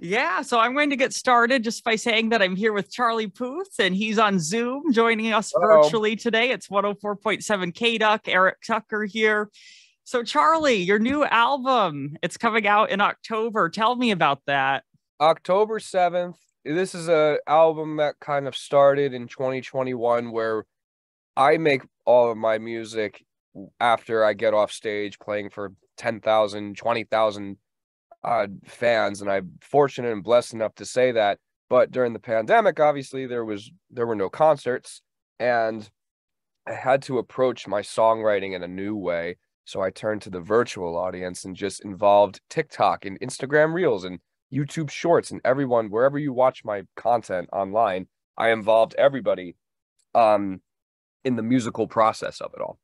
Yeah, so I'm going to get started just by saying that I'm here with Charlie Puth and he's on Zoom joining us Uh-oh. virtually today. It's 104.7 KDUK, Eric Tucker here. So, Charlie, your new album, it's coming out in October. Tell me about that. October 7th. This is a album that kind of started in 2021 where I make all of my music after I get off stage playing for 10,000, 20,000 uh, fans, and I'm fortunate and blessed enough to say that. But during the pandemic, obviously there was there were no concerts, and I had to approach my songwriting in a new way. So I turned to the virtual audience and just involved TikTok and Instagram Reels and YouTube Shorts and everyone wherever you watch my content online. I involved everybody um, in the musical process of it all.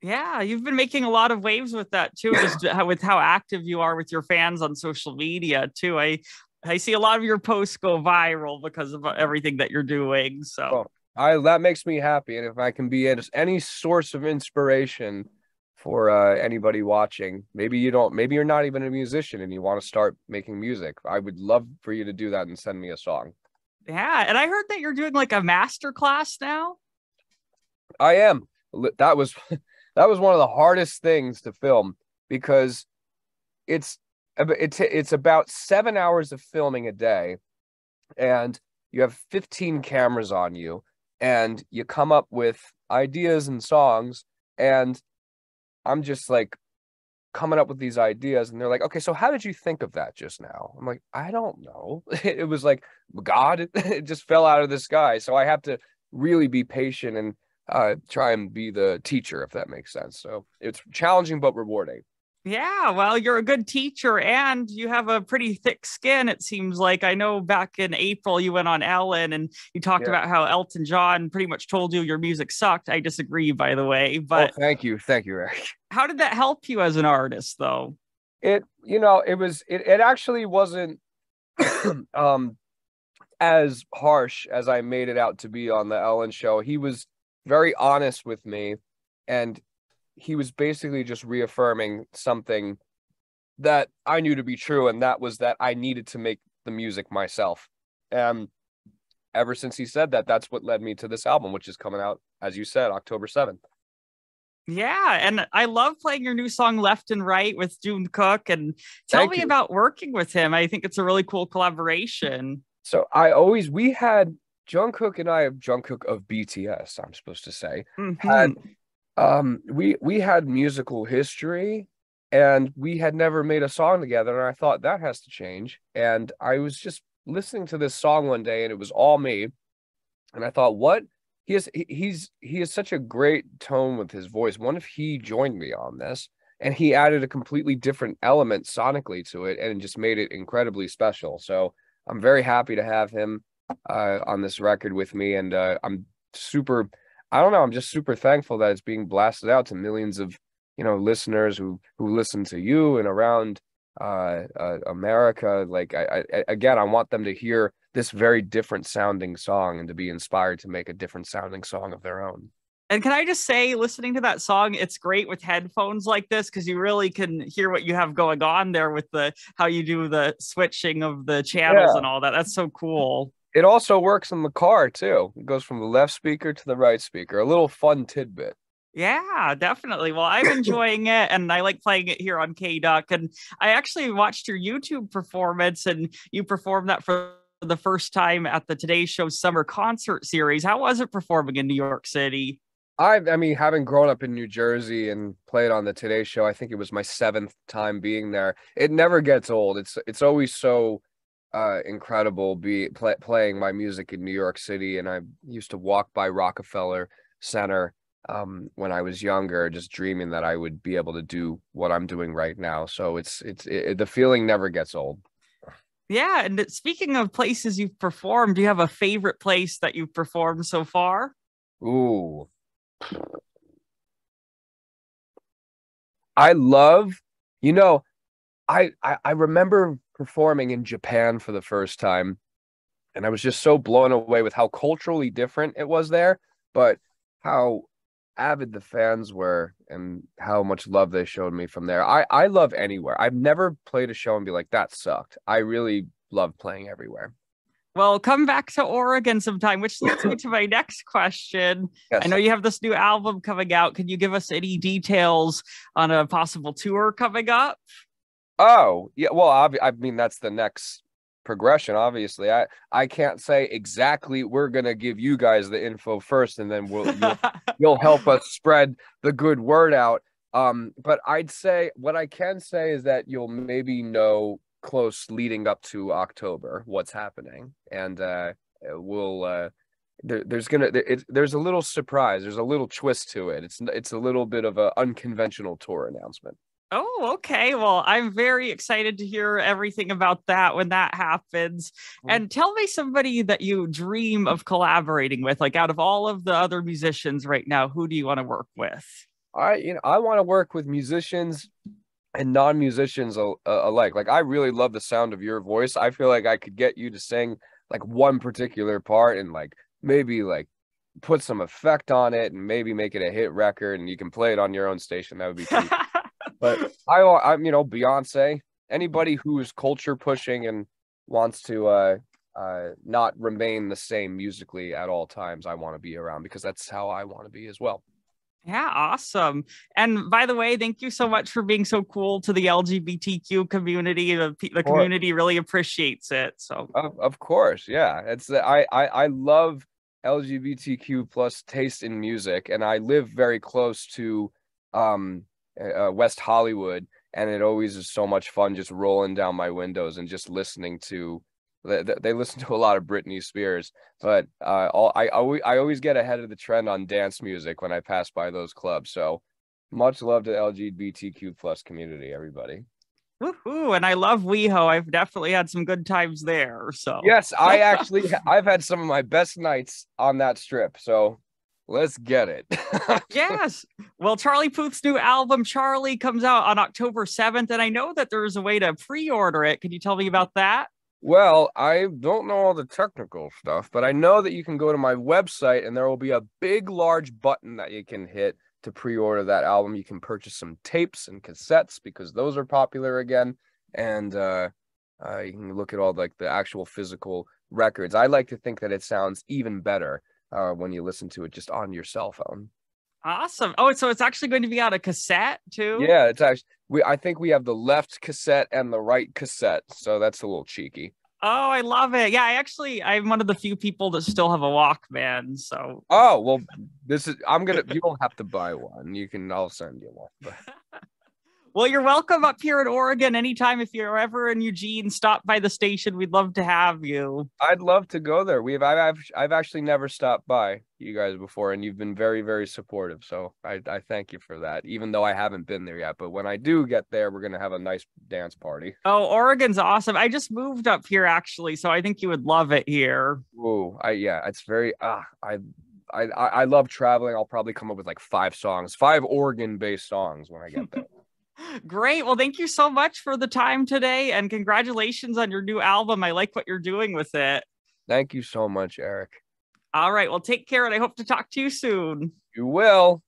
Yeah, you've been making a lot of waves with that too, just how, with how active you are with your fans on social media too. I I see a lot of your posts go viral because of everything that you're doing. So well, I that makes me happy, and if I can be any source of inspiration for uh, anybody watching, maybe you don't, maybe you're not even a musician and you want to start making music. I would love for you to do that and send me a song. Yeah, and I heard that you're doing like a master class now. I am. That was that was one of the hardest things to film because it's it's it's about seven hours of filming a day, and you have 15 cameras on you, and you come up with ideas and songs, and I'm just like coming up with these ideas and they're like okay so how did you think of that just now? I'm like i don't know. It was like god it just fell out of the sky. So i have to really be patient and uh, try and be the teacher, if that makes sense. So it's challenging but rewarding. Yeah, well, you're a good teacher and you have a pretty thick skin, it seems like. I know back in April you went on Ellen and you talked yeah. about how Elton John pretty much told you your music sucked. I disagree, by the way. But oh, thank you. Thank you, Eric. How did that help you as an artist, though? It, you know, it was, it, it actually wasn't um as harsh as I made it out to be on the Ellen show. He was very honest with me and he was basically just reaffirming something that I knew to be true and that was that I needed to make the music myself. And ever since he said that that's what led me to this album which is coming out as you said October 7th. Yeah, and I love playing your new song Left and Right with Jungkook and tell Thank me you. about working with him. I think it's a really cool collaboration. So I always we had Jungkook and I of Jungkook of BTS, I'm supposed to say, mm-hmm. had um we we had musical history and we had never made a song together and I thought that has to change. And I was just listening to this song one day and it was all me. And I thought what? He is he's he has such a great tone with his voice. What if he joined me on this? And he added a completely different element sonically to it and just made it incredibly special. So I'm very happy to have him uh, on this record with me, and uh, I'm super. I don't know. I'm just super thankful that it's being blasted out to millions of you know listeners who who listen to you and around uh, uh, America. Like I, I, again, I want them to hear this very different sounding song and to be inspired to make a different sounding song of their own. And can I just say, listening to that song, it's great with headphones like this because you really can hear what you have going on there with the how you do the switching of the channels yeah. and all that. That's so cool. It also works in the car too. It goes from the left speaker to the right speaker. A little fun tidbit. Yeah, definitely. Well, I'm enjoying it and I like playing it here on KDUK. And I actually watched your YouTube performance and you performed that for the first time at the Today Show Summer Concert Series. How was it performing in New York City? I I mean, having grown up in New Jersey and played on the Today Show, I think it was my seventh time being there. It never gets old. It's it's always so uh, incredible be play, playing my music in New York City, and I used to walk by Rockefeller Center um, when I was younger, just dreaming that I would be able to do what I'm doing right now. So it's it's it, the feeling never gets old. Yeah, and speaking of places you've performed, do you have a favorite place that you've performed so far? Ooh. I love, you know, I, I I remember performing in Japan for the first time. And I was just so blown away with how culturally different it was there, but how avid the fans were and how much love they showed me from there. I I love anywhere. I've never played a show and be like that sucked. I really love playing everywhere. Well, come back to Oregon sometime, which leads me to my next question. Yes. I know you have this new album coming out. Can you give us any details on a possible tour coming up? Oh, yeah. Well, I mean, that's the next progression obviously. I i can't say exactly we're gonna give you guys the info first and then we'll you'll, you'll help us spread the good word out. Um but i'd say what i can say is that you'll maybe know close leading up to october what's happening and uh we'll uh there, there's gonna there, it, there's a little surprise there's a little twist to it. It's it's a little bit of an unconventional tour announcement Oh, okay. Well, I'm very excited to hear everything about that when that happens. Mm-hmm. And tell me somebody that you dream of collaborating with. Like out of all of the other musicians right now, who do you want to work with? I you know, I want to work with musicians and non-musicians alike. Like I really love the sound of your voice. I feel like I could get you to sing like one particular part and like maybe like put some effect on it and maybe make it a hit record and you can play it on your own station. That would be cool. But I, I'm, you know, Beyonce, anybody who is culture pushing and wants to uh, uh, not remain the same musically at all times, I want to be around because that's how I want to be as well. Yeah, awesome. And by the way, thank you so much for being so cool to the LGBTQ community. The, the community really appreciates it. So of, of course, yeah. It's I, I I love LGBTQ plus taste in music, and I live very close to um uh, West Hollywood, and it always is so much fun just rolling down my windows and just listening to. They, they listen to a lot of Britney Spears, but uh, all, I always I always get ahead of the trend on dance music when I pass by those clubs. So much love to LGBTQ plus community, everybody. Woohoo! And I love WeHo. I've definitely had some good times there. So yes, I actually I've had some of my best nights on that strip. So Let's get it. yes. Well, Charlie Puth's new album, Charlie, comes out on October 7th. And I know that there's a way to pre order it. Can you tell me about that? Well, I don't know all the technical stuff, but I know that you can go to my website and there will be a big, large button that you can hit to pre order that album. You can purchase some tapes and cassettes because those are popular again. And uh, uh, you can look at all like the actual physical records. I like to think that it sounds even better uh, when you listen to it just on your cell phone. Awesome. Oh, so it's actually going to be on a cassette too? Yeah, it's actually we I think we have the left cassette and the right cassette. So that's a little cheeky. Oh, I love it. Yeah, I actually I'm one of the few people that still have a Walkman. So Oh, well this is I'm gonna you don't have to buy one. You can I'll send you one. Well, you're welcome up here in Oregon anytime. If you're ever in Eugene, stop by the station. We'd love to have you. I'd love to go there. We've I've I've actually never stopped by you guys before, and you've been very very supportive. So I I thank you for that. Even though I haven't been there yet, but when I do get there, we're gonna have a nice dance party. Oh, Oregon's awesome. I just moved up here actually, so I think you would love it here. Oh, I yeah, it's very ah I. I, I love traveling. I'll probably come up with like five songs, five Oregon based songs when I get there. Great. Well, thank you so much for the time today and congratulations on your new album. I like what you're doing with it. Thank you so much, Eric. All right. Well, take care and I hope to talk to you soon. You will.